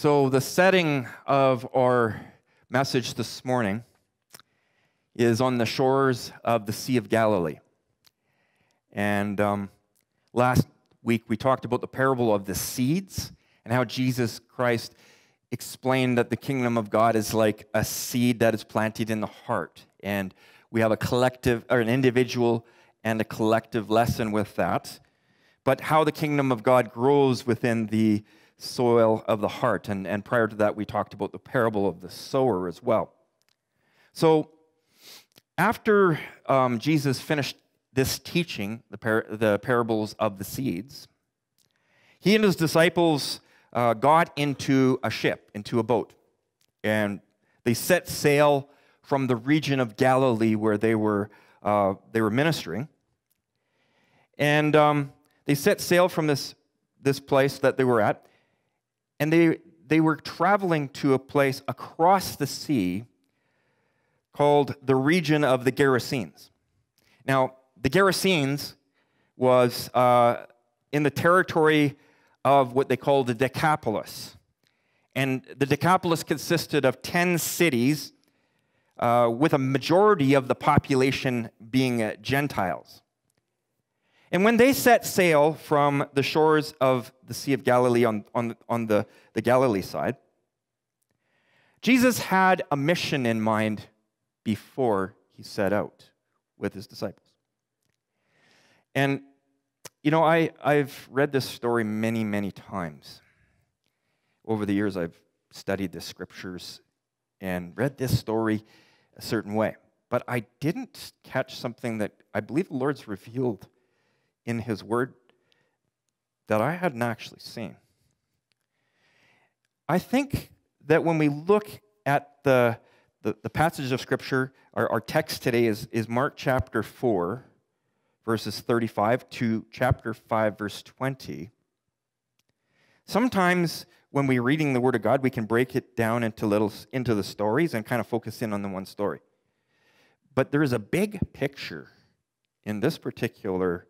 So, the setting of our message this morning is on the shores of the Sea of Galilee. And um, last week we talked about the parable of the seeds and how Jesus Christ explained that the kingdom of God is like a seed that is planted in the heart. And we have a collective, or an individual and a collective lesson with that. But how the kingdom of God grows within the soil of the heart. And, and prior to that, we talked about the parable of the sower as well. So, after um, Jesus finished this teaching, the, par- the parables of the seeds, he and his disciples uh, got into a ship, into a boat, and they set sail from the region of Galilee where they were, uh, they were ministering. And um, they set sail from this, this place that they were at, and they, they were traveling to a place across the sea called the region of the Gerasenes. Now, the Gerasenes was uh, in the territory of what they called the Decapolis. And the Decapolis consisted of 10 cities, uh, with a majority of the population being uh, Gentiles. And when they set sail from the shores of the Sea of Galilee on, on, on the, the Galilee side, Jesus had a mission in mind before he set out with his disciples. And, you know, I, I've read this story many, many times. Over the years, I've studied the scriptures and read this story a certain way. But I didn't catch something that I believe the Lord's revealed in His Word that I hadn't actually seen. I think that when we look at the, the, the passage of Scripture, our, our text today is, is Mark chapter 4, verses 35 to chapter 5, verse 20. Sometimes when we're reading the Word of God, we can break it down into little into the stories and kind of focus in on the one story. But there is a big picture in this particular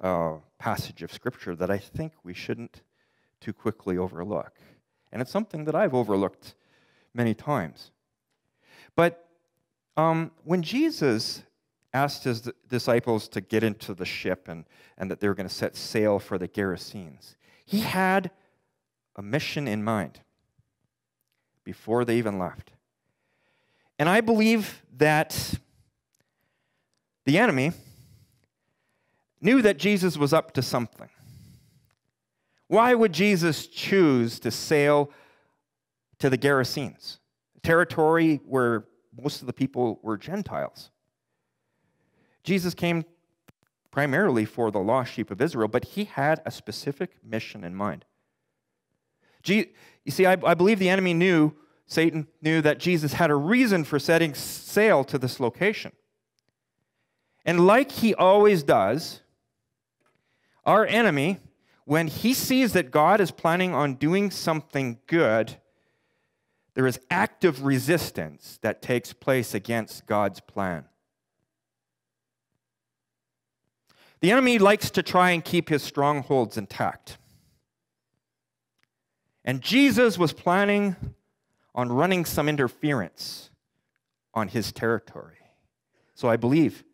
uh, passage of Scripture that I think we shouldn't too quickly overlook. And it's something that I've overlooked many times. But um, when Jesus asked his disciples to get into the ship and, and that they were going to set sail for the Gerasenes, he had a mission in mind before they even left. And I believe that the enemy knew that Jesus was up to something. Why would Jesus choose to sail to the Gerasenes, territory where most of the people were Gentiles? Jesus came primarily for the lost sheep of Israel, but he had a specific mission in mind. You see, I, I believe the enemy knew, Satan knew that Jesus had a reason for setting sail to this location. And like he always does, our enemy, when he sees that God is planning on doing something good, there is active resistance that takes place against God's plan. The enemy likes to try and keep his strongholds intact. And Jesus was planning on running some interference on his territory. So I believe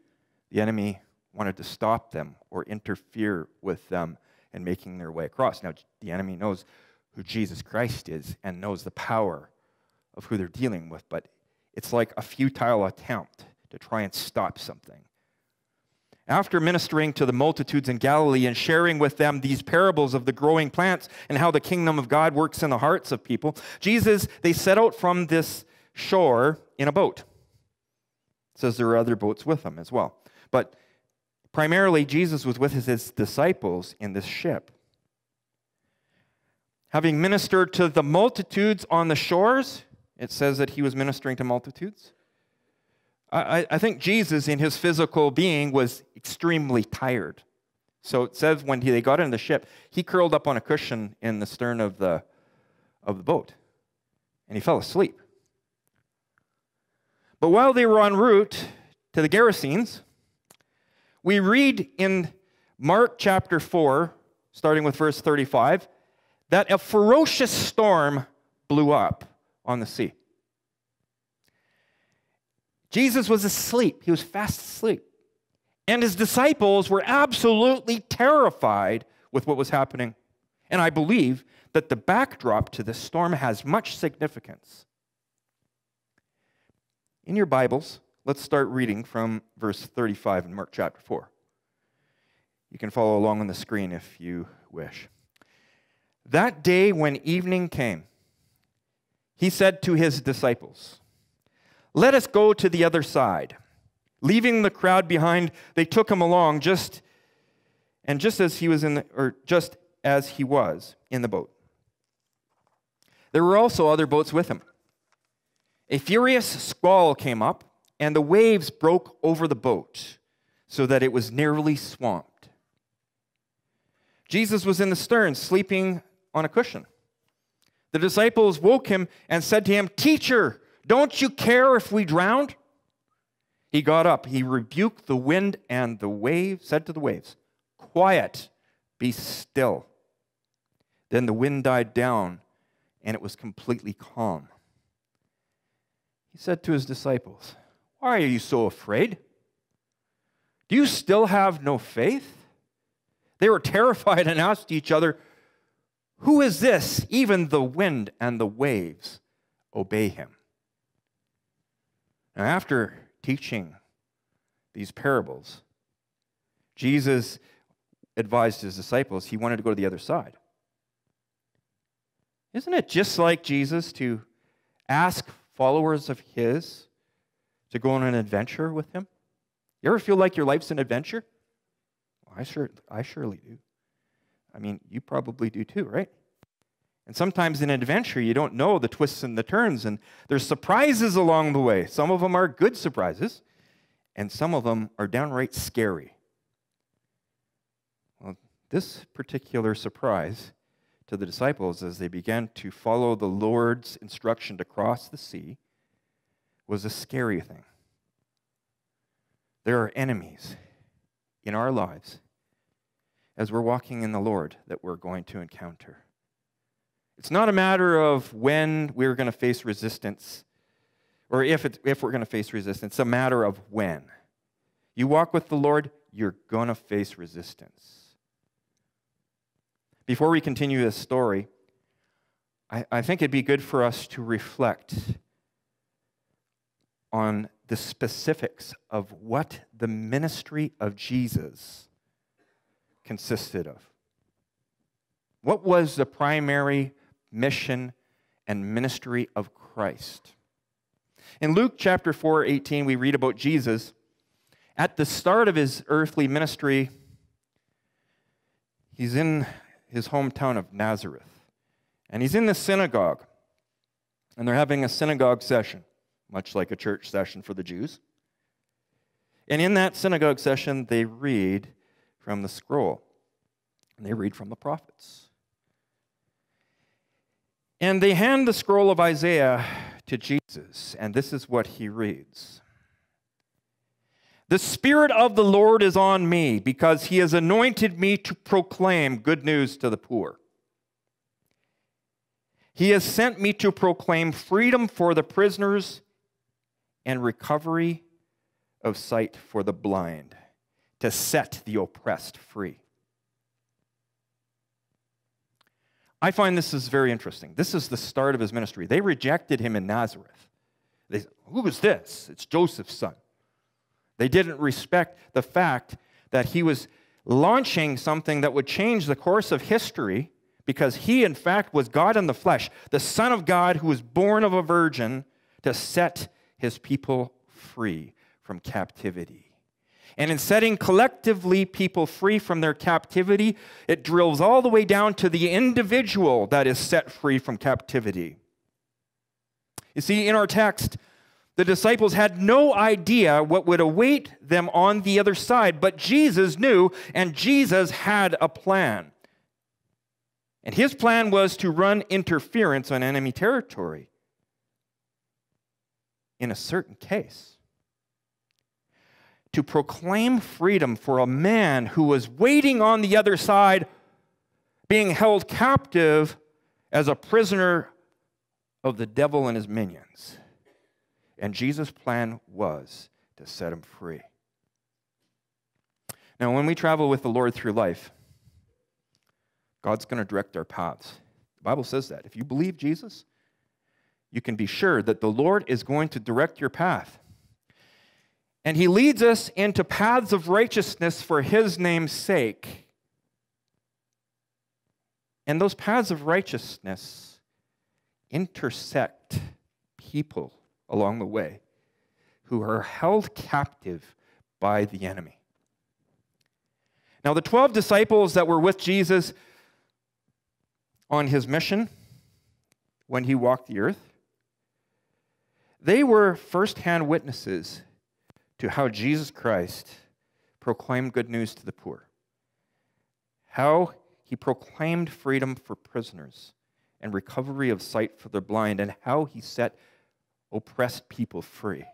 the enemy wanted to stop them or interfere with them in making their way across. Now, the enemy knows who Jesus Christ is and knows the power of who they're dealing with, but it's like a futile attempt to try and stop something. After ministering to the multitudes in Galilee and sharing with them these parables of the growing plants and how the kingdom of God works in the hearts of people, Jesus, they set out from this shore in a boat. It says there were other boats with them as well. But Primarily, Jesus was with his disciples in this ship. Having ministered to the multitudes on the shores, it says that he was ministering to multitudes. I, I think Jesus, in his physical being, was extremely tired. So it says when he, they got in the ship, he curled up on a cushion in the stern of the, of the boat and he fell asleep. But while they were en route to the Gerasenes, we read in Mark chapter 4, starting with verse 35, that a ferocious storm blew up on the sea. Jesus was asleep, he was fast asleep. And his disciples were absolutely terrified with what was happening. And I believe that the backdrop to this storm has much significance. In your Bibles, let's start reading from verse 35 in Mark chapter 4. You can follow along on the screen if you wish. That day when evening came, he said to his disciples, Let us go to the other side. Leaving the crowd behind, they took him along just and just as he was in the, or just as he was in the boat. There were also other boats with him. A furious squall came up, and the waves broke over the boat so that it was nearly swamped. Jesus was in the stern, sleeping on a cushion. The disciples woke him and said to him, Teacher, don't you care if we drowned? He got up, he rebuked the wind and the waves, said to the waves, Quiet, be still. Then the wind died down and it was completely calm. He said to his disciples, Why are you so afraid? Do you still have no faith? They were terrified and asked each other, Who is this? Even the wind and the waves obey him. Now, after teaching these parables, Jesus advised his disciples he wanted to go to the other side. Isn't it just like Jesus to ask followers of his to go on an adventure with him? You ever feel like your life's an adventure? Well, I sure I surely do. I mean, you probably do too, right? And sometimes in adventure, you don't know the twists and the turns, and there's surprises along the way. Some of them are good surprises, and some of them are downright scary. Well, this particular surprise to the disciples as they began to follow the Lord's instruction to cross the sea was a scary thing. There are enemies in our lives as we're walking in the Lord that we're going to encounter. It's not a matter of when we're going to face resistance or if, if we're going to face resistance, it's a matter of when. You walk with the Lord, you're going to face resistance. Before we continue this story, I, I think it'd be good for us to reflect on the specifics of what the ministry of Jesus consisted of. What was the primary mission and ministry of Christ? In Luke chapter 4, 18, we read about Jesus. At the start of his earthly ministry, he's in his hometown of Nazareth. And he's in the synagogue, and they're having a synagogue session, much like a church session for the Jews. And in that synagogue session, they read from the scroll, and they read from the prophets. And they hand the scroll of Isaiah to Jesus, and this is what he reads the Spirit of the Lord is on me because he has anointed me to proclaim good news to the poor. He has sent me to proclaim freedom for the prisoners and recovery of sight for the blind, to set the oppressed free. I find this is very interesting. This is the start of his ministry. They rejected him in Nazareth. They said, Who is this? It's Joseph's son. They didn't respect the fact that he was launching something that would change the course of history because he, in fact, was God in the flesh, the Son of God who was born of a virgin to set his people free from captivity. And in setting collectively people free from their captivity, it drills all the way down to the individual that is set free from captivity. You see, in our text, the disciples had no idea what would await them on the other side, but Jesus knew, and Jesus had a plan. And his plan was to run interference on enemy territory in a certain case. To proclaim freedom for a man who was waiting on the other side, being held captive as a prisoner of the devil and his minions. And Jesus' plan was to set him free. Now, when we travel with the Lord through life, God's going to direct our paths. The Bible says that. If you believe Jesus, you can be sure that the Lord is going to direct your path. And he leads us into paths of righteousness for his name's sake. And those paths of righteousness intersect people along the way who are held captive by the enemy. Now, the 12 disciples that were with Jesus on his mission when he walked the earth, they were firsthand witnesses to how Jesus Christ proclaimed good news to the poor, how he proclaimed freedom for prisoners and recovery of sight for the blind, and how he set oppressed people free.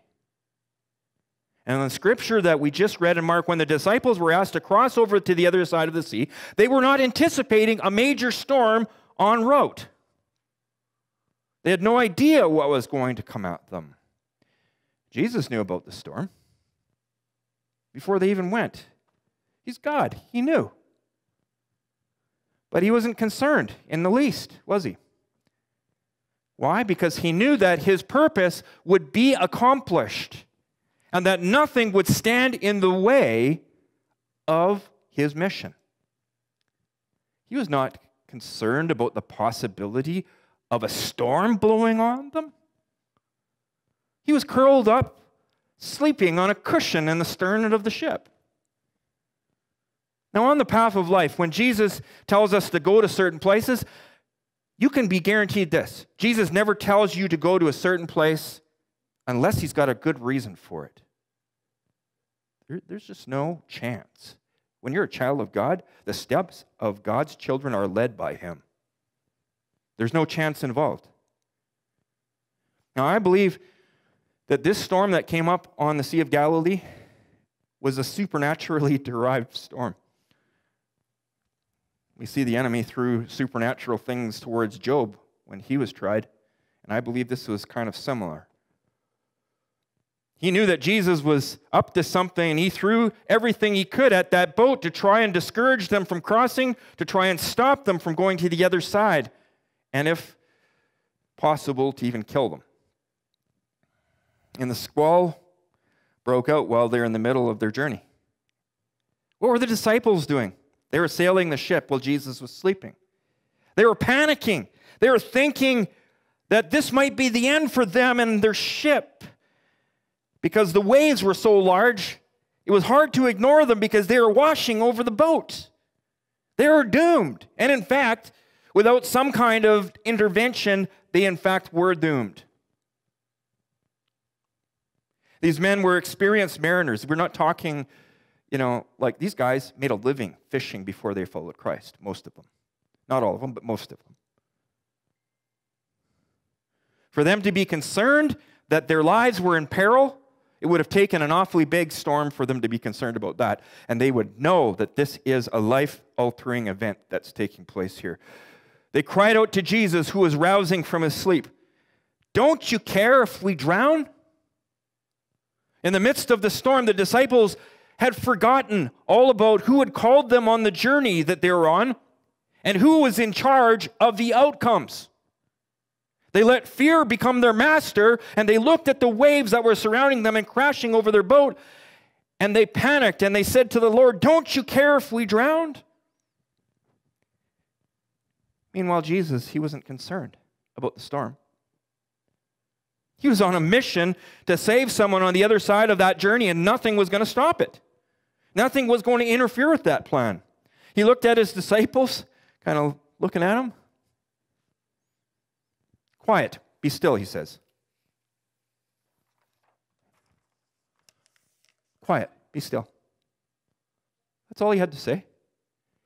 And in the scripture that we just read in Mark, when the disciples were asked to cross over to the other side of the sea, they were not anticipating a major storm en route. They had no idea what was going to come at them. Jesus knew about the storm before they even went. He's God, He knew. But He wasn't concerned in the least, was He? Why? Because He knew that His purpose would be accomplished and that nothing would stand in the way of His mission. He was not concerned about the possibility of a storm blowing on them. He was curled up, sleeping on a cushion in the stern of the ship. Now, on the path of life, when Jesus tells us to go to certain places, you can be guaranteed this Jesus never tells you to go to a certain place unless he's got a good reason for it. There, there's just no chance. When you're a child of God, the steps of God's children are led by him. There's no chance involved. Now, I believe that this storm that came up on the Sea of Galilee was a supernaturally derived storm. We see the enemy threw supernatural things towards Job when he was tried, and I believe this was kind of similar. He knew that Jesus was up to something, and he threw everything he could at that boat to try and discourage them from crossing, to try and stop them from going to the other side, and if possible, to even kill them. And the squall broke out while they're in the middle of their journey. What were the disciples doing? They were sailing the ship while Jesus was sleeping. They were panicking. They were thinking that this might be the end for them and their ship because the waves were so large, it was hard to ignore them because they were washing over the boat. They were doomed. And in fact, without some kind of intervention, they in fact were doomed. These men were experienced mariners. We're not talking, you know, like these guys made a living fishing before they followed Christ, most of them. Not all of them, but most of them. For them to be concerned that their lives were in peril it would have taken an awfully big storm for them to be concerned about that. And they would know that this is a life altering event that's taking place here. They cried out to Jesus, who was rousing from his sleep Don't you care if we drown? In the midst of the storm, the disciples had forgotten all about who had called them on the journey that they were on and who was in charge of the outcomes. They let fear become their master, and they looked at the waves that were surrounding them and crashing over their boat, and they panicked and they said to the Lord, Don't you care if we drowned? Meanwhile, Jesus, he wasn't concerned about the storm. He was on a mission to save someone on the other side of that journey, and nothing was going to stop it. Nothing was going to interfere with that plan. He looked at his disciples, kind of looking at them. Quiet, be still, he says. Quiet, be still. That's all he had to say.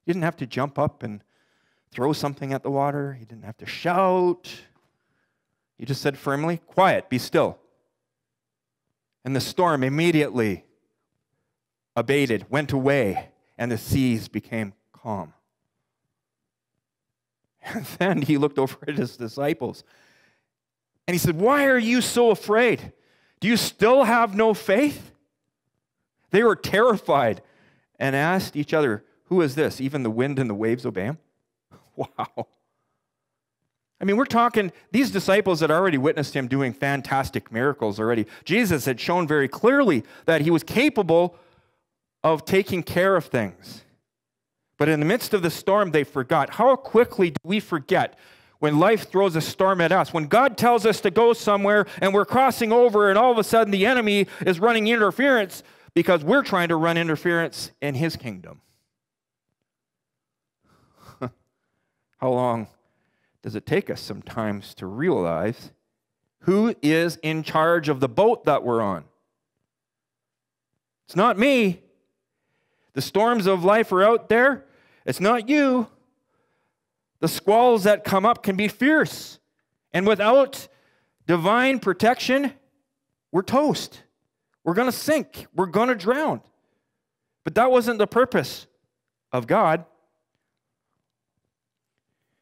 He didn't have to jump up and throw something at the water, he didn't have to shout. He just said firmly, Quiet, be still. And the storm immediately abated, went away, and the seas became calm. And then he looked over at his disciples And he said, Why are you so afraid? Do you still have no faith? They were terrified and asked each other, Who is this? Even the wind and the waves obey him? Wow. I mean, we're talking, these disciples had already witnessed him doing fantastic miracles already. Jesus had shown very clearly that he was capable of taking care of things. But in the midst of the storm, they forgot. How quickly do we forget when life throws a storm at us? When God tells us to go somewhere and we're crossing over, and all of a sudden the enemy is running interference because we're trying to run interference in his kingdom. How long does it take us sometimes to realize who is in charge of the boat that we're on? It's not me. The storms of life are out there. It's not you. The squalls that come up can be fierce. And without divine protection, we're toast. We're going to sink. We're going to drown. But that wasn't the purpose of God.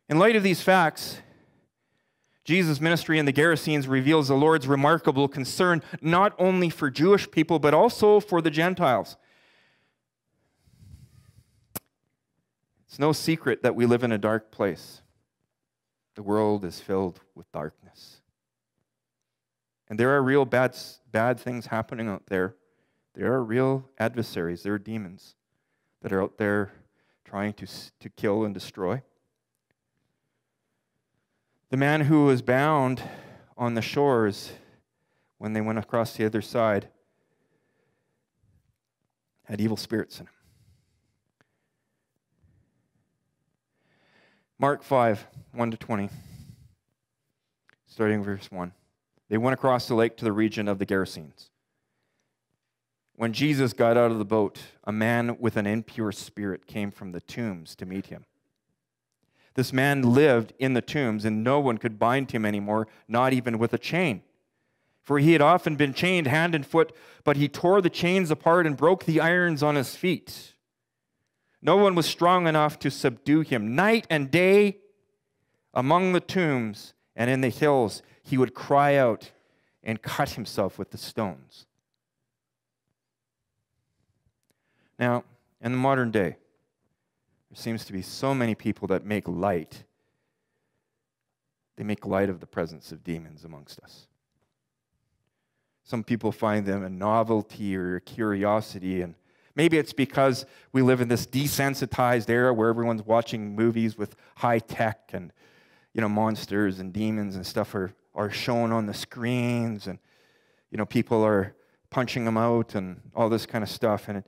In light of these facts, Jesus' ministry in the Gerasenes reveals the Lord's remarkable concern not only for Jewish people, but also for the Gentiles. It's no secret that we live in a dark place. The world is filled with darkness. And there are real bad, bad things happening out there. There are real adversaries, there are demons that are out there trying to, to kill and destroy. The man who was bound on the shores when they went across the other side had evil spirits in him. Mark 5, 1 to 20, starting verse 1. They went across the lake to the region of the Gerasenes. When Jesus got out of the boat, a man with an impure spirit came from the tombs to meet him. This man lived in the tombs, and no one could bind him anymore, not even with a chain. For he had often been chained hand and foot, but he tore the chains apart and broke the irons on his feet. No one was strong enough to subdue him. Night and day, among the tombs and in the hills, he would cry out and cut himself with the stones. Now, in the modern day, there seems to be so many people that make light. They make light of the presence of demons amongst us. Some people find them a novelty or a curiosity, and Maybe it's because we live in this desensitized era where everyone's watching movies with high tech and you know monsters and demons and stuff are, are shown on the screens and you know people are punching them out and all this kind of stuff and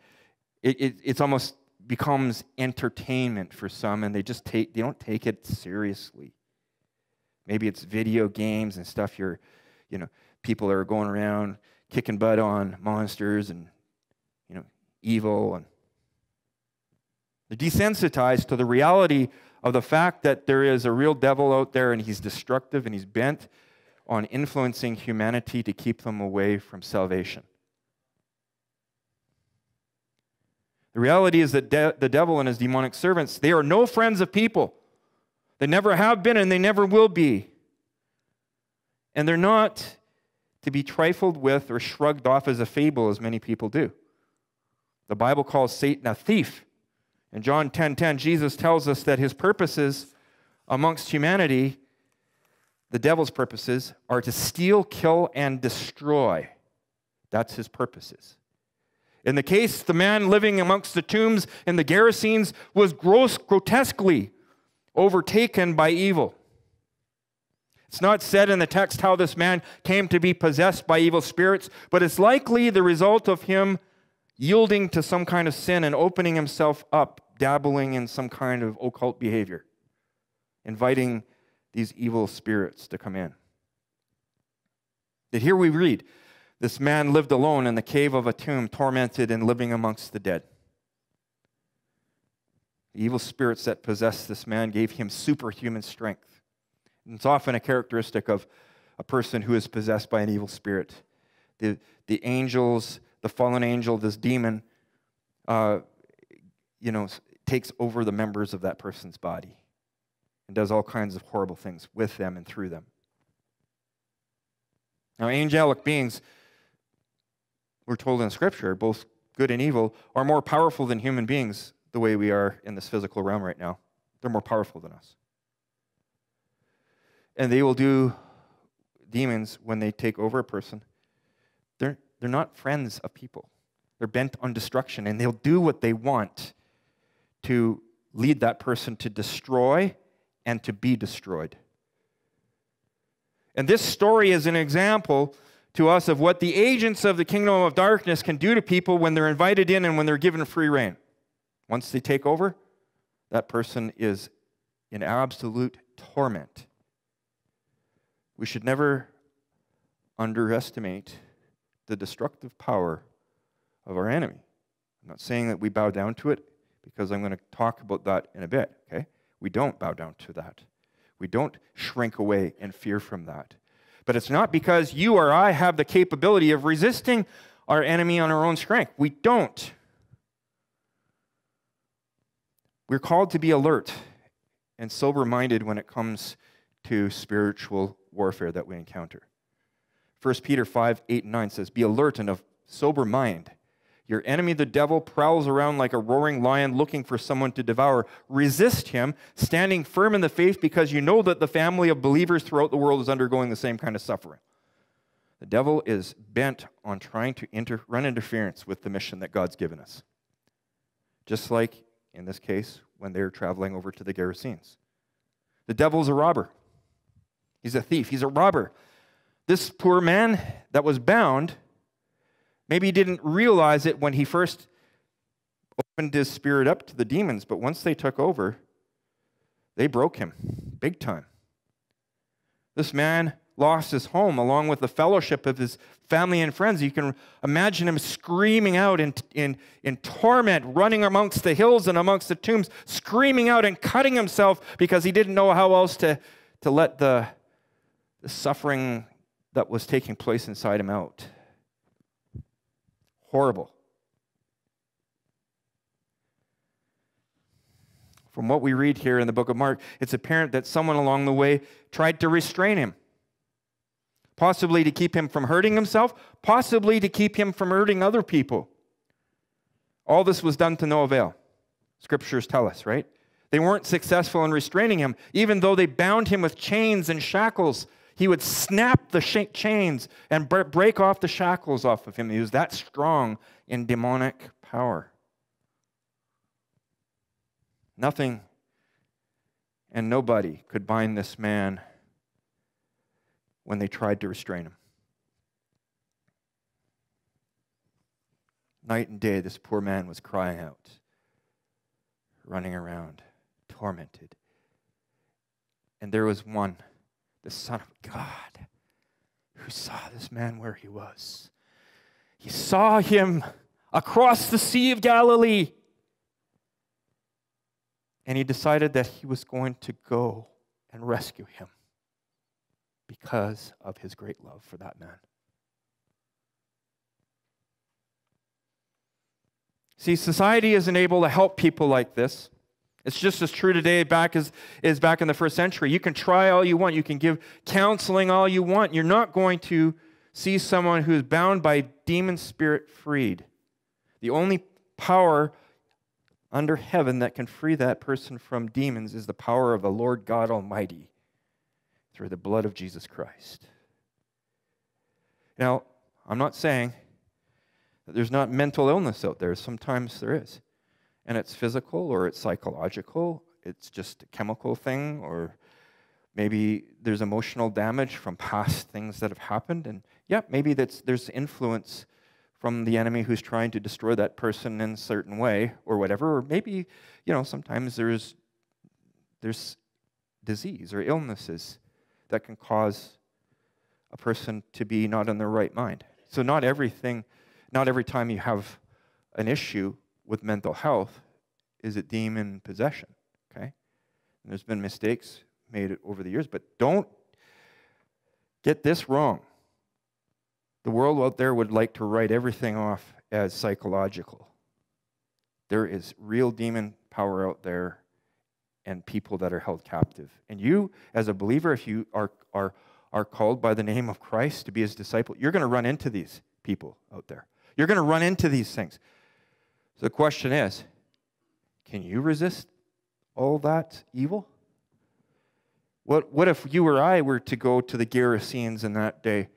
it, it, it's almost becomes entertainment for some and they just take they don't take it seriously maybe it's video games and stuff you're you know people are going around kicking butt on monsters and you know evil and they're desensitized to the reality of the fact that there is a real devil out there and he's destructive and he's bent on influencing humanity to keep them away from salvation. The reality is that de- the devil and his demonic servants, they are no friends of people. They never have been and they never will be. And they're not to be trifled with or shrugged off as a fable as many people do. The Bible calls Satan a thief. In John 10:10, 10, 10, Jesus tells us that his purposes amongst humanity, the devil's purposes, are to steal, kill, and destroy. That's his purposes. In the case, the man living amongst the tombs in the Gerasenes was gross, grotesquely overtaken by evil. It's not said in the text how this man came to be possessed by evil spirits, but it's likely the result of him yielding to some kind of sin and opening himself up, dabbling in some kind of occult behavior, inviting these evil spirits to come in. That here we read this man lived alone in the cave of a tomb, tormented and living amongst the dead. The evil spirits that possessed this man gave him superhuman strength. And it's often a characteristic of a person who is possessed by an evil spirit. The, the angels the fallen angel, this demon, uh, you know, takes over the members of that person's body and does all kinds of horrible things with them and through them. Now, angelic beings, we're told in Scripture, both good and evil, are more powerful than human beings the way we are in this physical realm right now. They're more powerful than us. And they will do demons when they take over a person. They're, they're not friends of people. They're bent on destruction, and they'll do what they want to lead that person to destroy and to be destroyed. And this story is an example to us of what the agents of the kingdom of darkness can do to people when they're invited in and when they're given free rein. Once they take over, that person is in absolute torment. We should never underestimate the destructive power of our enemy. I'm not saying that we bow down to it because I'm going to talk about that in a bit, okay? We don't bow down to that. We don't shrink away and fear from that. But it's not because you or I have the capability of resisting our enemy on our own strength. We don't. We're called to be alert and sober minded when it comes to spiritual warfare that we encounter. 1 Peter 5 8 and 9 says, Be alert and of sober mind. Your enemy, the devil, prowls around like a roaring lion looking for someone to devour. Resist him, standing firm in the faith, because you know that the family of believers throughout the world is undergoing the same kind of suffering. The devil is bent on trying to inter- run interference with the mission that God's given us. Just like in this case when they're traveling over to the Gerasenes. The devil's a robber. He's a thief. He's a robber. This poor man that was bound Maybe he didn't realize it when he first opened his spirit up to the demons, but once they took over, they broke him big time. This man lost his home along with the fellowship of his family and friends. You can imagine him screaming out in, in, in torment, running amongst the hills and amongst the tombs, screaming out and cutting himself because he didn't know how else to, to let the, the suffering that was taking place inside him out. Horrible. From what we read here in the book of Mark, it's apparent that someone along the way tried to restrain him. Possibly to keep him from hurting himself, possibly to keep him from hurting other people. All this was done to no avail. Scriptures tell us, right? They weren't successful in restraining him, even though they bound him with chains and shackles he would snap the chains and break off the shackles off of him. He was that strong in demonic power. Nothing and nobody could bind this man when they tried to restrain him. Night and day, this poor man was crying out, running around, tormented. And there was one the Son of God, who saw this man where he was. He saw him across the Sea of Galilee. And he decided that he was going to go and rescue him because of his great love for that man. See, society isn't able to help people like this. It's just as true today back as is back in the first century. You can try all you want, you can give counseling all you want. You're not going to see someone who is bound by demon spirit freed. The only power under heaven that can free that person from demons is the power of the Lord God Almighty through the blood of Jesus Christ. Now, I'm not saying that there's not mental illness out there. Sometimes there is and it's physical or it's psychological, it's just a chemical thing, or maybe there's emotional damage from past things that have happened. And yeah, maybe that's, there's influence from the enemy who's trying to destroy that person in a certain way or whatever. Or maybe, you know, sometimes there's, there's disease or illnesses that can cause a person to be not in their right mind. So, not everything, not every time you have an issue with mental health is it demon possession. Okay? And there's been mistakes made over the years, but don't get this wrong. The world out there would like to write everything off as psychological. There is real demon power out there and people that are held captive. And you, as a believer, if you are, are, are called by the name of Christ to be his disciple, you're going to run into these people out there. You're going to run into these things. So the question is can you resist all that evil? What, what if you or I were to go to the Gerasenes in that day?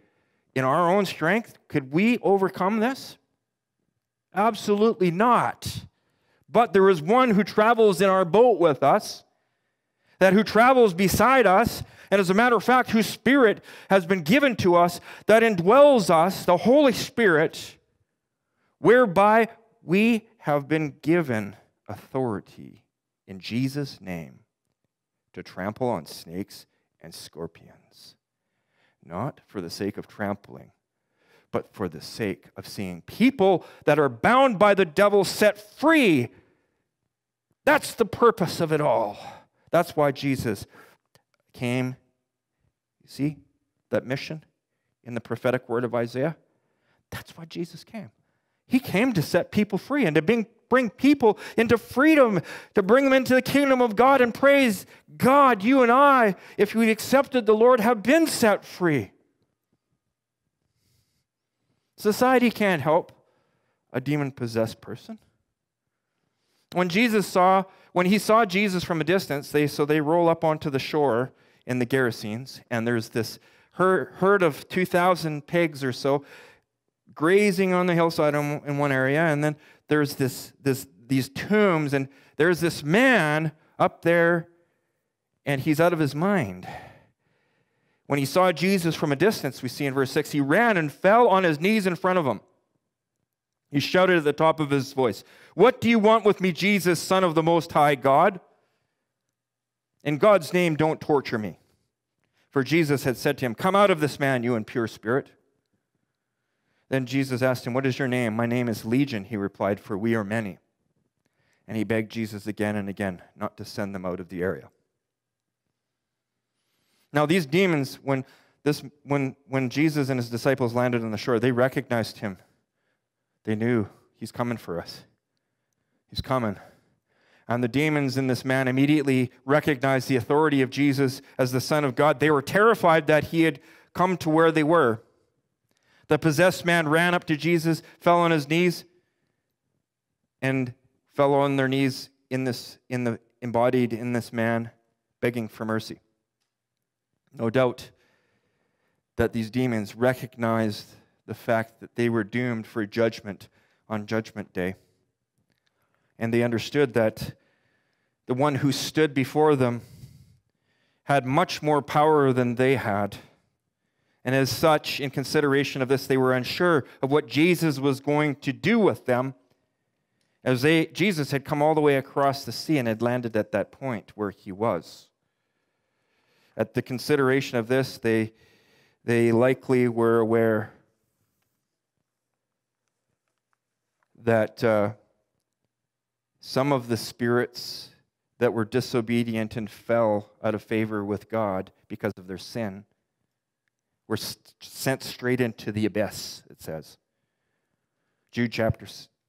In our own strength, could we overcome this? Absolutely not. But there is one who travels in our boat with us, that who travels beside us, and as a matter of fact, whose spirit has been given to us, that indwells us, the Holy Spirit, whereby we have been given authority in Jesus' name to trample on snakes and scorpions, not for the sake of trampling, but for the sake of seeing people that are bound by the devil set free. That's the purpose of it all. That's why Jesus came. You see that mission in the prophetic word of Isaiah? That's why Jesus came. He came to set people free and to bring, bring people into freedom, to bring them into the kingdom of God and praise God. You and I, if we accepted the Lord, have been set free. Society can't help a demon possessed person. When Jesus saw, when he saw Jesus from a distance, they so they roll up onto the shore in the Gerasenes, and there's this herd of 2,000 pigs or so grazing on the hillside in one area, and then there's this, this, these tombs, and there's this man up there, and he's out of his mind. When he saw Jesus from a distance, we see in verse 6, he ran and fell on his knees in front of him. He shouted at the top of his voice, What do you want with me, Jesus, Son of the Most High God? In God's name, don't torture me. For Jesus had said to him, Come out of this man, you impure spirit. Then Jesus asked him, What is your name? My name is Legion, he replied, for we are many. And he begged Jesus again and again not to send them out of the area. Now, these demons, when, this, when, when Jesus and his disciples landed on the shore, they recognized him. They knew he's coming for us. He's coming. And the demons in this man immediately recognized the authority of Jesus as the Son of God. They were terrified that he had come to where they were. The possessed man ran up to Jesus, fell on his knees, and fell on their knees in this, in the embodied in this man, begging for mercy. No doubt that these demons recognized the fact that they were doomed for judgment on Judgment Day. And they understood that the one who stood before them had much more power than they had. And as such, in consideration of this, they were unsure of what Jesus was going to do with them. As they, Jesus had come all the way across the sea and had landed at that point where he was. At the consideration of this, they, they likely were aware that uh, some of the spirits that were disobedient and fell out of favor with God because of their sin were sent straight into the abyss, it says. Jude chapter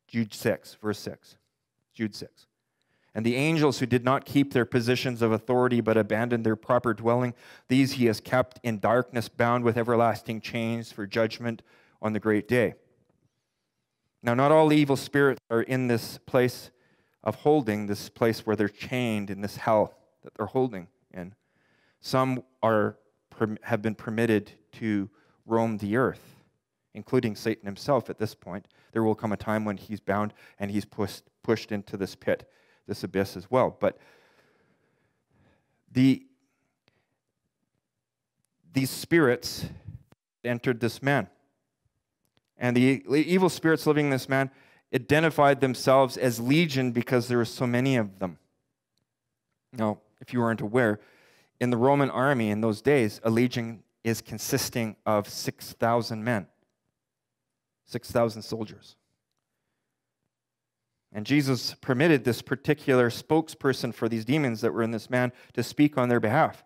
Jude 6, verse 6. Jude 6. And the angels who did not keep their positions of authority but abandoned their proper dwelling, these he has kept in darkness, bound with everlasting chains for judgment on the great day. Now, not all evil spirits are in this place of holding, this place where they're chained in this hell that they're holding in. Some are have been permitted to roam the earth, including Satan himself at this point. There will come a time when he's bound and he's pushed, pushed into this pit, this abyss as well. But the, these spirits entered this man. And the evil spirits living in this man identified themselves as legion because there were so many of them. Now, if you weren't aware, in the Roman army in those days, a legion is consisting of 6,000 men, 6,000 soldiers. And Jesus permitted this particular spokesperson for these demons that were in this man to speak on their behalf.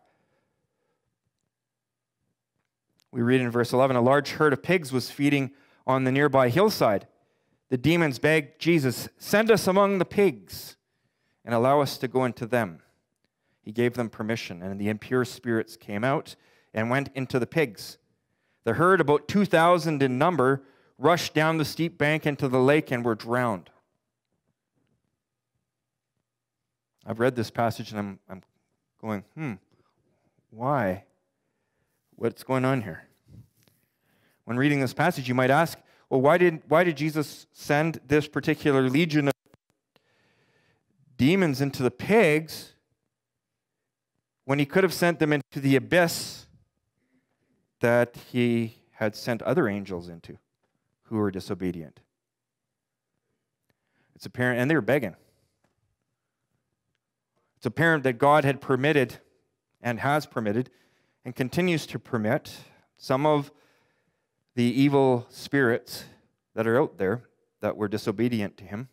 We read in verse 11 a large herd of pigs was feeding on the nearby hillside. The demons begged Jesus, Send us among the pigs and allow us to go into them. He gave them permission, and the impure spirits came out and went into the pigs. The herd, about 2,000 in number, rushed down the steep bank into the lake and were drowned. I've read this passage and I'm, I'm going, hmm, why? What's going on here? When reading this passage, you might ask, well, why did, why did Jesus send this particular legion of demons into the pigs when he could have sent them into the abyss that he had sent other angels into who were disobedient? It's apparent, and they were begging. It's apparent that God had permitted and has permitted and continues to permit some of the evil spirits that are out there that were disobedient to him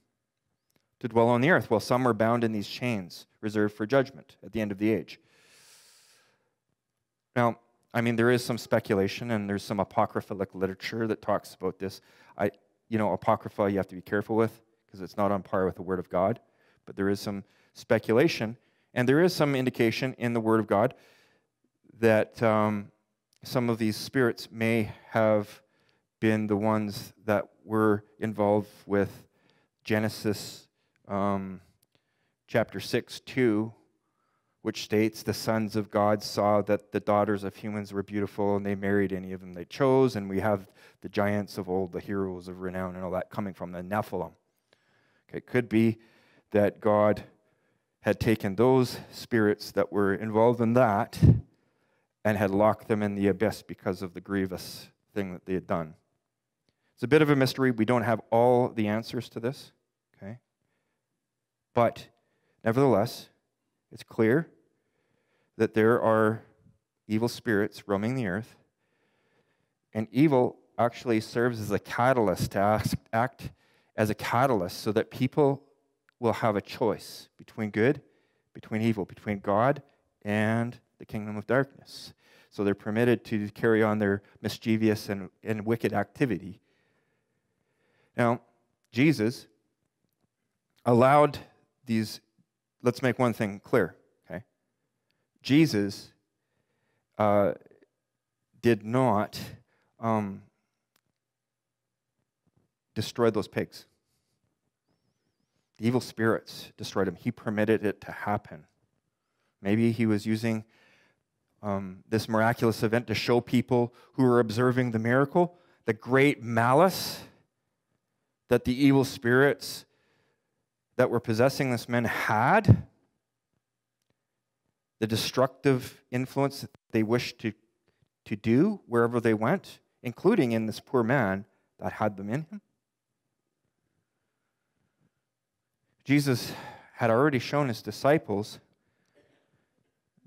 to dwell on the earth, while some are bound in these chains reserved for judgment at the end of the age. Now, I mean, there is some speculation and there's some apocryphalic literature that talks about this. I, you know, apocrypha you have to be careful with because it's not on par with the Word of God, but there is some speculation and there is some indication in the Word of God that um, some of these spirits may have been the ones that were involved with Genesis um, chapter 6 2, which states the sons of God saw that the daughters of humans were beautiful and they married any of them they chose. And we have the giants of old, the heroes of renown, and all that coming from the Nephilim. Okay, it could be that God had taken those spirits that were involved in that and had locked them in the abyss because of the grievous thing that they had done. It's a bit of a mystery. We don't have all the answers to this, okay? But nevertheless, it's clear that there are evil spirits roaming the earth, and evil actually serves as a catalyst to act as a catalyst so that people will have a choice between good, between evil, between God and the kingdom of darkness. So they're permitted to carry on their mischievous and, and wicked activity. Now, Jesus allowed these, let's make one thing clear, okay? Jesus uh, did not um, destroy those pigs. The evil spirits destroyed him. He permitted it to happen. Maybe he was using um, this miraculous event to show people who were observing the miracle the great malice that the evil spirits that were possessing this man had, the destructive influence that they wished to, to do wherever they went, including in this poor man that had them in him. Jesus had already shown his disciples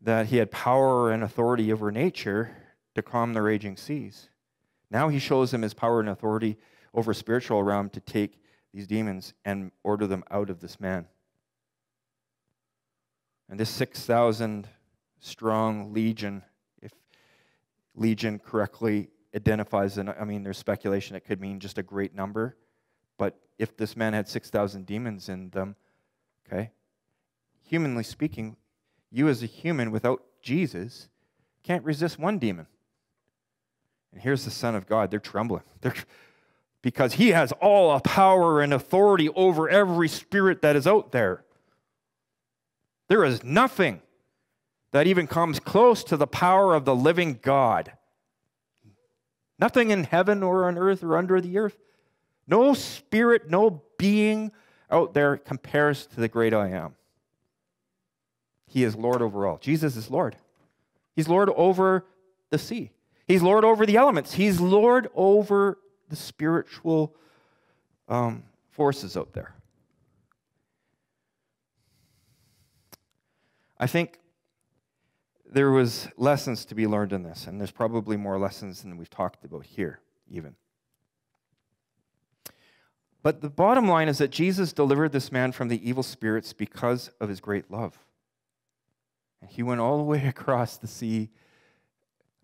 that he had power and authority over nature to calm the raging seas. Now he shows them his power and authority over spiritual realm to take these demons and order them out of this man. And this 6,000 strong legion, if legion correctly identifies, and I mean, there's speculation it could mean just a great number, but if this man had 6,000 demons in them, okay, humanly speaking, you as a human without Jesus can't resist one demon. And here's the Son of God. They're trembling. They're, because he has all the power and authority over every spirit that is out there. There is nothing that even comes close to the power of the living God. Nothing in heaven or on earth or under the earth. No spirit, no being out there compares to the great I am. He is Lord over all. Jesus is Lord. He's Lord over the sea. He's Lord over the elements. He's Lord over the spiritual um, forces out there. I think there was lessons to be learned in this, and there's probably more lessons than we've talked about here, even. But the bottom line is that Jesus delivered this man from the evil spirits because of his great love. And he went all the way across the Sea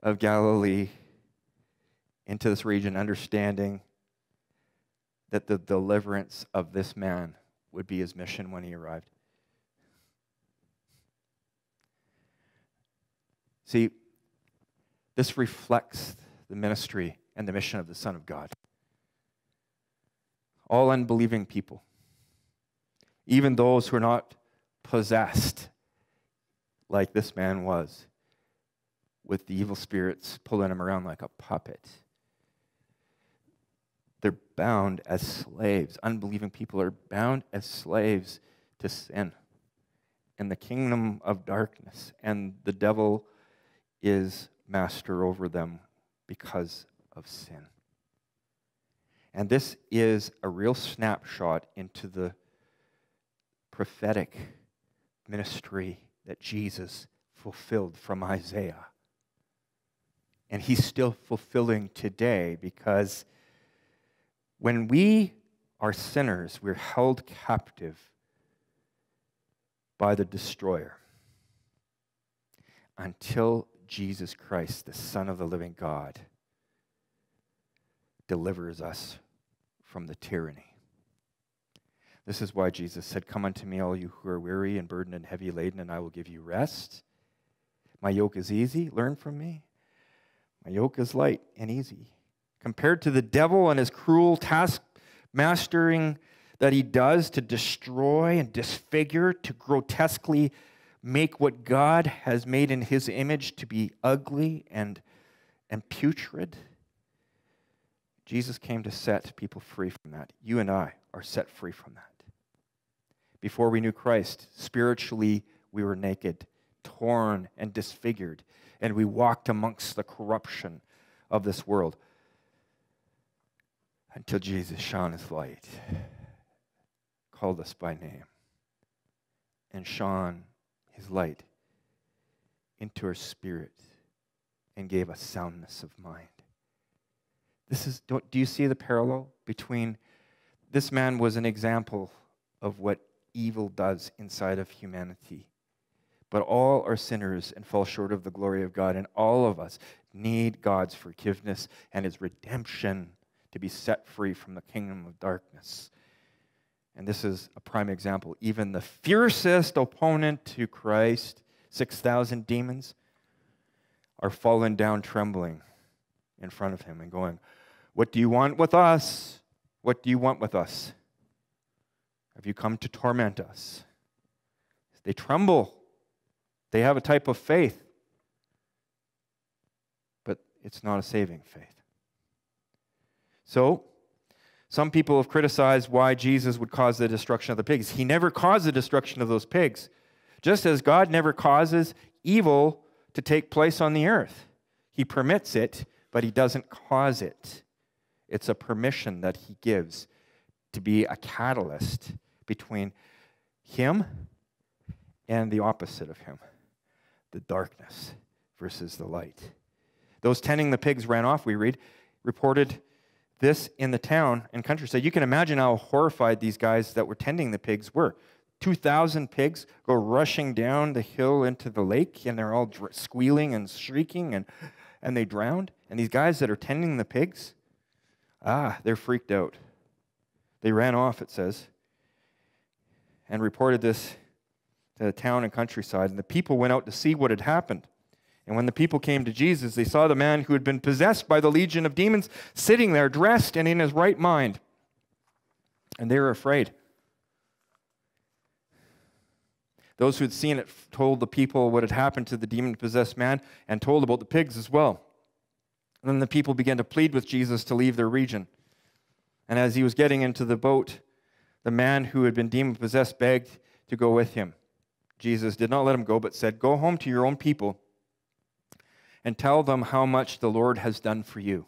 of Galilee into this region, understanding that the deliverance of this man would be his mission when he arrived. See, This reflects the ministry and the mission of the Son of God. All unbelieving people, even those who are not possessed like this man was, with the evil spirits pulling him around like a puppet. They're bound as slaves. Unbelieving people are bound as slaves to sin in the kingdom of darkness, and the devil is master over them because of sin. And this is a real snapshot into the prophetic ministry that Jesus fulfilled from Isaiah. And he's still fulfilling today because when we are sinners, we're held captive by the destroyer until Jesus Christ, the Son of the living God, delivers us from the tyranny. This is why Jesus said, Come unto me, all you who are weary and burdened and heavy laden, and I will give you rest. My yoke is easy. Learn from me. My yoke is light and easy. Compared to the devil and his cruel task mastering that he does to destroy and disfigure, to grotesquely make what God has made in his image to be ugly and, and putrid. Jesus came to set people free from that. You and I are set free from that. Before we knew Christ, spiritually, we were naked, torn, and disfigured, and we walked amongst the corruption of this world until Jesus shone his light, called us by name, and shone his light into our spirit and gave us soundness of mind. This is, do you see the parallel between this man was an example of what evil does inside of humanity. But all are sinners and fall short of the glory of God, and all of us need God's forgiveness and his redemption to be set free from the kingdom of darkness. And this is a prime example. Even the fiercest opponent to Christ, 6,000 demons, are fallen down trembling in front of him and going, What do you want with us? What do you want with us? Have you come to torment us? They tremble. They have a type of faith, but it's not a saving faith. So, some people have criticized why Jesus would cause the destruction of the pigs. He never caused the destruction of those pigs, just as God never causes evil to take place on the earth. He permits it, but He doesn't cause it. It's a permission that He gives to be a catalyst between Him and the opposite of Him the darkness versus the light. Those tending the pigs ran off, we read, reported this in the town and countryside. You can imagine how horrified these guys that were tending the pigs were. 2,000 pigs go rushing down the hill into the lake, and they're all squealing and shrieking, and, and they drowned. And these guys that are tending the pigs, ah, they're freaked out. They ran off, it says, and reported this to the town and countryside. And the people went out to see what had happened. And when the people came to Jesus, they saw the man who had been possessed by the legion of demons sitting there, dressed and in his right mind. And they were afraid. Those who had seen it told the people what had happened to the demon possessed man and told about the pigs as well. And then the people began to plead with Jesus to leave their region. And as he was getting into the boat, the man who had been demon possessed begged to go with him. Jesus did not let him go, but said, Go home to your own people and tell them how much the Lord has done for you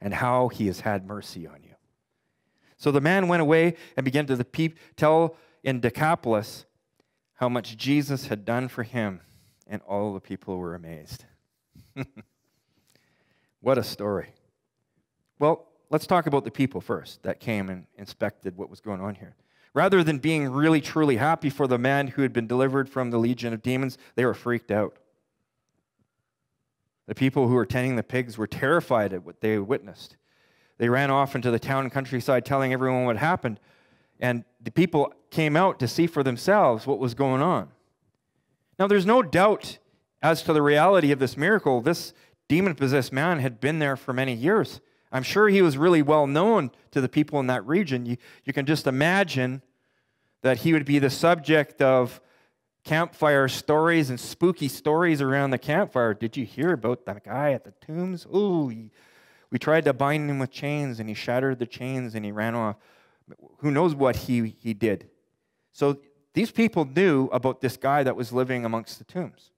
and how he has had mercy on you. So the man went away and began to the tell in Decapolis how much Jesus had done for him, and all the people were amazed. what a story. Well, let's talk about the people first that came and inspected what was going on here. Rather than being really truly happy for the man who had been delivered from the legion of demons, they were freaked out. The people who were tending the pigs were terrified at what they witnessed. They ran off into the town and countryside telling everyone what happened. And the people came out to see for themselves what was going on. Now, there's no doubt as to the reality of this miracle. This demon possessed man had been there for many years. I'm sure he was really well known to the people in that region. You, you can just imagine that he would be the subject of campfire stories and spooky stories around the campfire. Did you hear about that guy at the tombs? Ooh, we tried to bind him with chains and he shattered the chains and he ran off. Who knows what he, he did? So these people knew about this guy that was living amongst the tombs.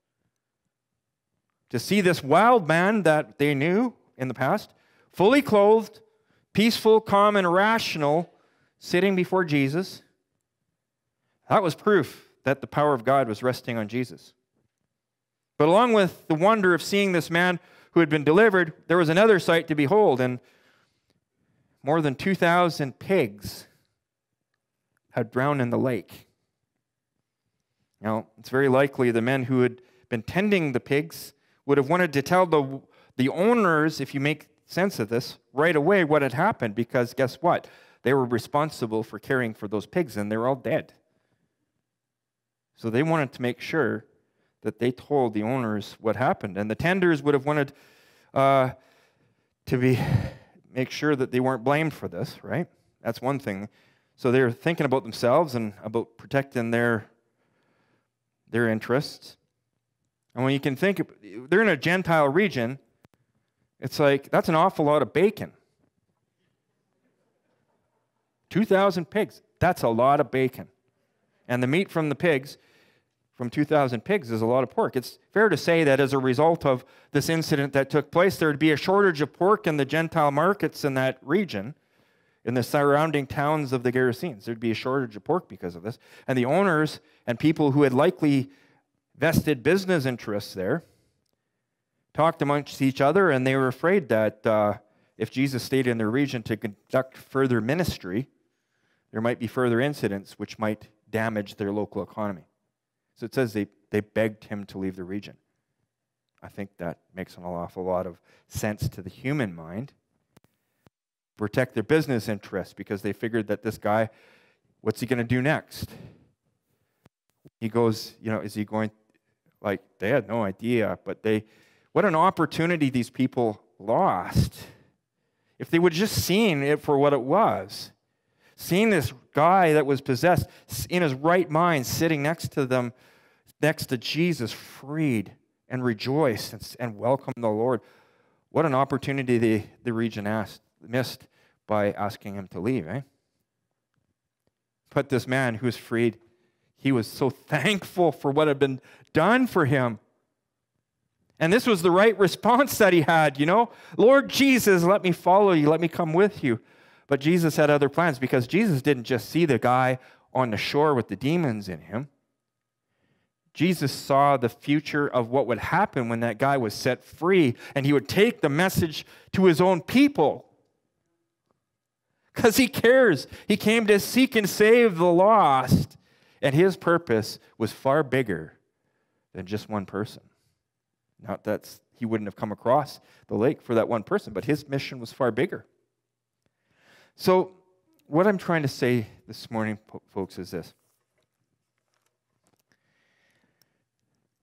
To see this wild man that they knew in the past, fully clothed, peaceful, calm, and rational, sitting before Jesus, that was proof that the power of God was resting on Jesus. But along with the wonder of seeing this man who had been delivered, there was another sight to behold, and more than 2,000 pigs had drowned in the lake. Now, it's very likely the men who had been tending the pigs would have wanted to tell the, the owners, if you make sense of this, right away what had happened, because guess what? They were responsible for caring for those pigs, and they're all dead. So they wanted to make sure that they told the owners what happened. And the tenders would have wanted uh, to be make sure that they weren't blamed for this, right? That's one thing. So they're thinking about themselves and about protecting their their interests. And when you can think, they're in a Gentile region, it's like that's an awful lot of bacon. 2,000 pigs, that's a lot of bacon. And the meat from the pigs from 2,000 pigs is a lot of pork. It's fair to say that as a result of this incident that took place, there would be a shortage of pork in the Gentile markets in that region, in the surrounding towns of the Gerasenes. There'd be a shortage of pork because of this. And the owners and people who had likely vested business interests there talked amongst each other, and they were afraid that uh, if Jesus stayed in their region to conduct further ministry, there might be further incidents which might damage their local economy. So it says they, they begged him to leave the region. I think that makes an awful lot of sense to the human mind. Protect their business interests because they figured that this guy, what's he going to do next? He goes, you know, is he going, like, they had no idea, but they, what an opportunity these people lost. If they would just seen it for what it was, seen this guy that was possessed in his right mind sitting next to them, next to Jesus, freed and rejoiced and, and welcomed the Lord. What an opportunity the, the region asked, missed by asking him to leave, eh? But this man who was freed, he was so thankful for what had been done for him. And this was the right response that he had, you know? Lord Jesus, let me follow you, let me come with you. But Jesus had other plans because Jesus didn't just see the guy on the shore with the demons in him. Jesus saw the future of what would happen when that guy was set free, and he would take the message to his own people. Because he cares. He came to seek and save the lost, and his purpose was far bigger than just one person. Not that he wouldn't have come across the lake for that one person, but his mission was far bigger. So, what I'm trying to say this morning, folks, is this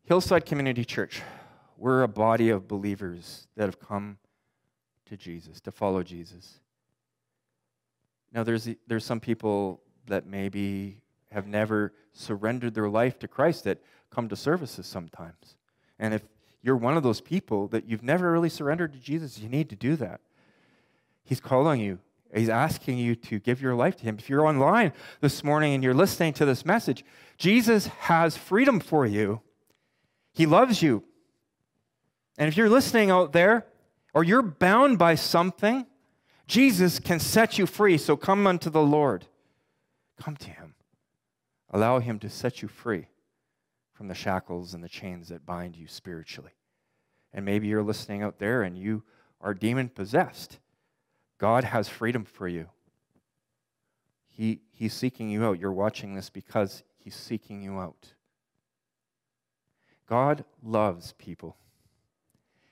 Hillside Community Church, we're a body of believers that have come to Jesus, to follow Jesus. Now, there's, there's some people that maybe have never surrendered their life to Christ that come to services sometimes. And if you're one of those people that you've never really surrendered to Jesus, you need to do that. He's calling you He's asking you to give your life to Him. If you're online this morning and you're listening to this message, Jesus has freedom for you. He loves you. And if you're listening out there or you're bound by something, Jesus can set you free. So come unto the Lord. Come to Him. Allow Him to set you free from the shackles and the chains that bind you spiritually. And maybe you're listening out there and you are demon possessed. God has freedom for you. He, he's seeking you out. You're watching this because He's seeking you out. God loves people,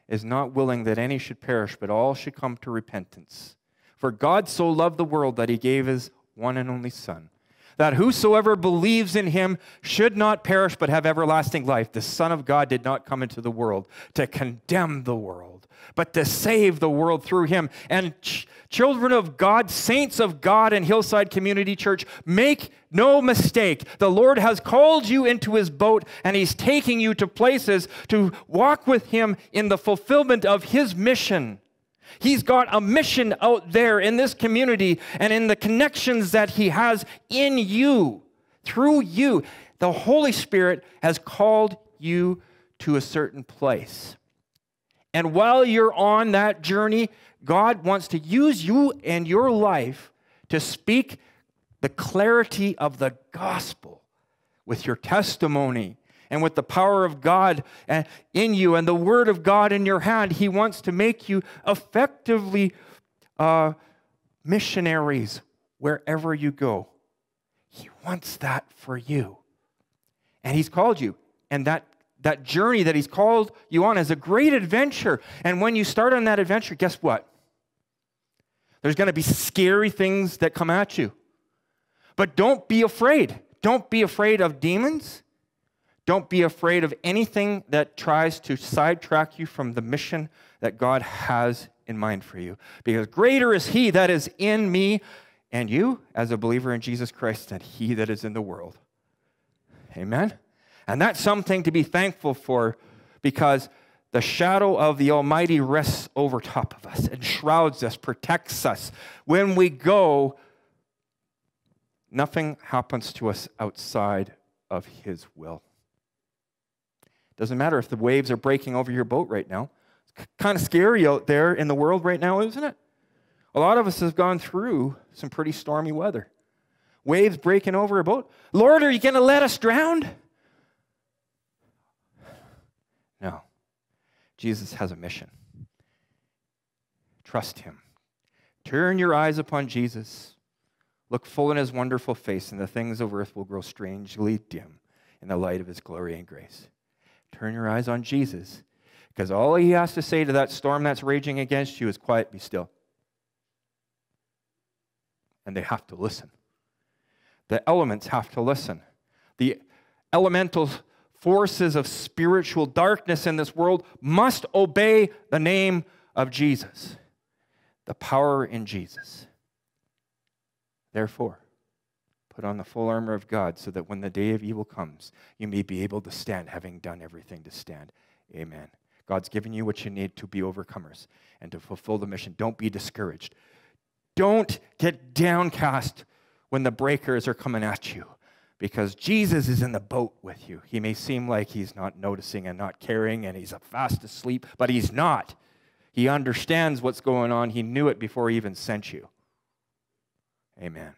is not willing that any should perish, but all should come to repentance. For God so loved the world that He gave His one and only Son, that whosoever believes in Him should not perish, but have everlasting life. The Son of God did not come into the world to condemn the world but to save the world through him. And ch- children of God, saints of God in Hillside Community Church, make no mistake. The Lord has called you into his boat and he's taking you to places to walk with him in the fulfillment of his mission. He's got a mission out there in this community and in the connections that he has in you, through you. The Holy Spirit has called you to a certain place. And while you're on that journey, God wants to use you and your life to speak the clarity of the gospel with your testimony and with the power of God in you and the word of God in your hand. He wants to make you effectively uh, missionaries wherever you go. He wants that for you. And He's called you. And that that journey that He's called you on is a great adventure. And when you start on that adventure, guess what? There's going to be scary things that come at you. But don't be afraid. Don't be afraid of demons. Don't be afraid of anything that tries to sidetrack you from the mission that God has in mind for you. Because greater is He that is in me and you, as a believer in Jesus Christ, than He that is in the world. Amen? And that's something to be thankful for because the shadow of the Almighty rests over top of us, enshrouds us, protects us. When we go, nothing happens to us outside of His will. Doesn't matter if the waves are breaking over your boat right now. It's kind of scary out there in the world right now, isn't it? A lot of us have gone through some pretty stormy weather. Waves breaking over a boat. Lord, are you going to let us drown? No. Jesus has a mission. Trust him. Turn your eyes upon Jesus. Look full in his wonderful face, and the things of earth will grow strangely dim in the light of his glory and grace. Turn your eyes on Jesus, because all he has to say to that storm that's raging against you is quiet, be still. And they have to listen. The elements have to listen. The elemental forces of spiritual darkness in this world must obey the name of Jesus, the power in Jesus. Therefore, put on the full armor of God so that when the day of evil comes, you may be able to stand, having done everything to stand. Amen. God's given you what you need to be overcomers and to fulfill the mission. Don't be discouraged. Don't get downcast when the breakers are coming at you because Jesus is in the boat with you. He may seem like he's not noticing and not caring and he's fast asleep, but he's not. He understands what's going on. He knew it before he even sent you. Amen.